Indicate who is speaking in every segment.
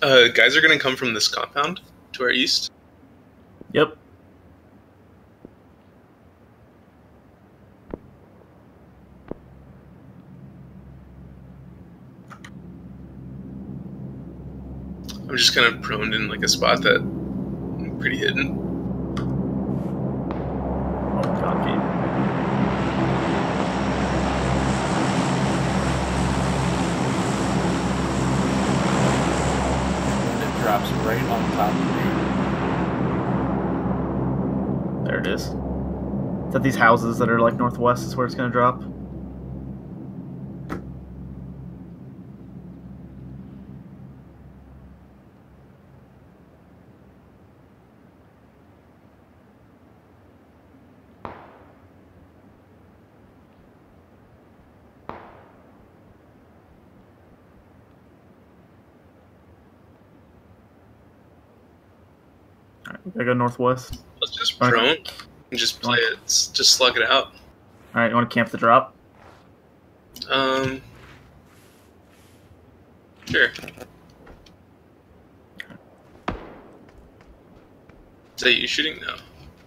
Speaker 1: Uh, guys are gonna come from this compound to our east.
Speaker 2: Yep.
Speaker 1: I'm just kind of prone in like a spot that I'm pretty hidden.
Speaker 2: Oh game.
Speaker 3: And it drops right on top of me.
Speaker 2: There it is. Is that these houses that are like northwest is where it's gonna drop. Alright, go northwest.
Speaker 1: Let's just
Speaker 2: Okay.
Speaker 1: and just play it. Just slug it out.
Speaker 2: Alright, you wanna camp the drop?
Speaker 1: Um. Sure. Is that you shooting? No.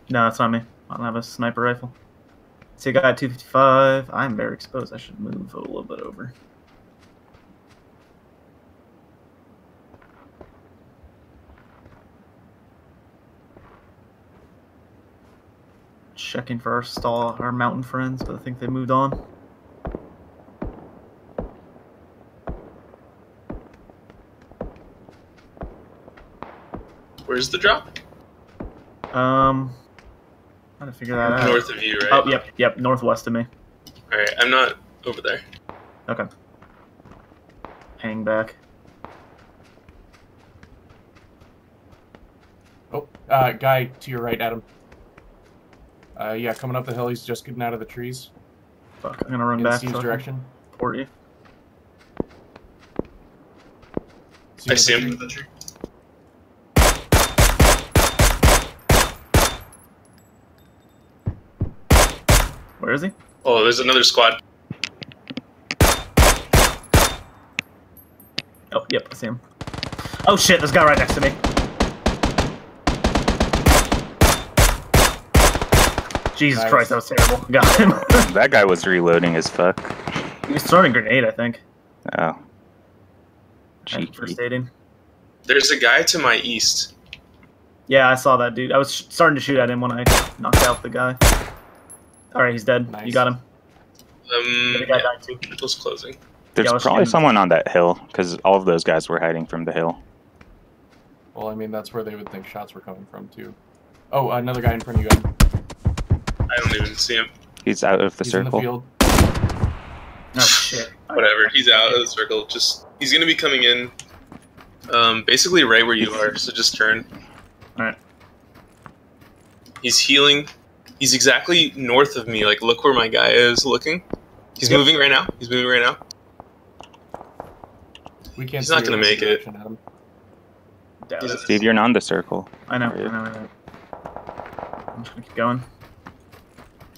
Speaker 2: No, it's not me. I don't have a sniper rifle. See a guy at 255. I'm very exposed. I should move a little bit over. Checking for our stall, our mountain friends, but I think they moved on.
Speaker 1: Where's the drop?
Speaker 2: Um, trying to figure that out.
Speaker 1: North of you, right?
Speaker 2: Oh, yep, yep, northwest of me.
Speaker 1: All right. I'm not over there.
Speaker 2: Okay. Hang back.
Speaker 3: Oh, uh, guy to your right, Adam. Uh, yeah, coming up the hill. He's just getting out of the trees
Speaker 2: Fuck, I'm gonna run
Speaker 3: in
Speaker 2: back.
Speaker 3: Steve's
Speaker 2: so I can
Speaker 3: direction.
Speaker 2: Support you.
Speaker 1: I see him. in the tree.
Speaker 2: Where is he?
Speaker 1: Oh, there's another squad.
Speaker 2: Oh, yep, I see him. Oh shit, there's a guy right next to me. Jesus
Speaker 3: Nice.
Speaker 2: Christ, that was terrible. Got him.
Speaker 4: That guy was reloading as fuck.
Speaker 2: he was throwing a grenade, I think.
Speaker 4: Oh.
Speaker 2: And first
Speaker 4: Cheeky.
Speaker 2: aiding.
Speaker 1: There's a guy to my east.
Speaker 2: Yeah, I saw that dude. I was sh- starting to shoot at him when I knocked out the guy. Alright, he's dead. You got him.
Speaker 1: Um,
Speaker 2: The guy
Speaker 1: yeah,
Speaker 2: died too.
Speaker 1: it was closing.
Speaker 4: There's
Speaker 2: Yeah,
Speaker 4: probably
Speaker 2: shooting-
Speaker 4: someone on that hill because all of those guys were hiding from the hill.
Speaker 3: Well, I mean, that's where they would think shots were coming from, too. Oh, another guy in front of you. Adam.
Speaker 1: I don't even see him.
Speaker 4: He's out of the
Speaker 3: He's in the
Speaker 4: circle.
Speaker 3: field.
Speaker 2: Oh shit.
Speaker 1: Whatever. He's out of the circle. Just he's gonna be coming in. Um, basically right where you are. So just turn.
Speaker 2: Alright.
Speaker 1: He's healing. He's exactly north of me. Like look where my guy is looking. He's
Speaker 2: Yep.
Speaker 1: moving right now. He's moving right now.
Speaker 3: We can't
Speaker 1: He's not gonna make it.
Speaker 3: direction, Adam.
Speaker 2: Doubt
Speaker 1: He's-
Speaker 2: it.
Speaker 4: Steve, you're not the circle.
Speaker 2: I know, I know, I know. I'm just gonna keep going.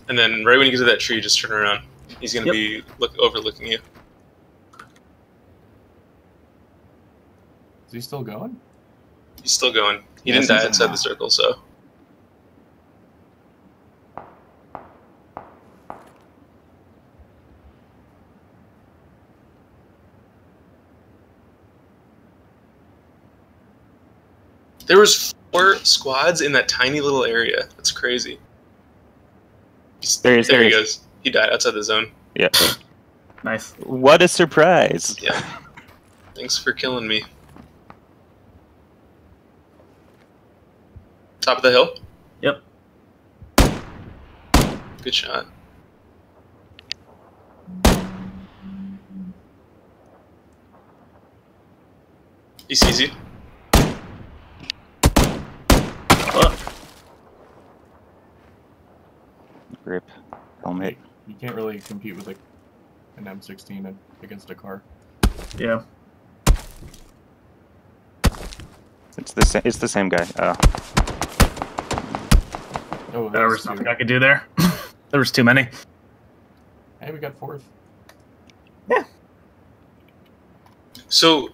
Speaker 1: And then right when you get to that tree, just turn around. He's gonna
Speaker 2: Yep.
Speaker 1: be look overlooking you.
Speaker 3: Is he still going?
Speaker 1: He's still going. He
Speaker 4: Yes,
Speaker 1: didn't die
Speaker 4: he's-
Speaker 1: outside the circle, so there was four squads in that tiny little area. That's crazy. He's-
Speaker 4: There he is,
Speaker 1: there
Speaker 4: there
Speaker 1: he
Speaker 4: he
Speaker 1: goes. He died outside the zone.
Speaker 4: Yeah.
Speaker 2: Nice.
Speaker 4: What a surprise!
Speaker 1: Yeah. Thanks for killing me. Top of the hill.
Speaker 2: Yep.
Speaker 1: Good shot. He sees you.
Speaker 4: Rip. Helmet.
Speaker 3: You can't really compete with like an M16 and- against a car.
Speaker 2: Yeah.
Speaker 4: It's the same. It's the same guy. Oh.
Speaker 3: Oh,
Speaker 2: There was
Speaker 3: two.
Speaker 2: nothing I could do there. there was too many.
Speaker 3: Hey, we got fourth. Yeah.
Speaker 1: So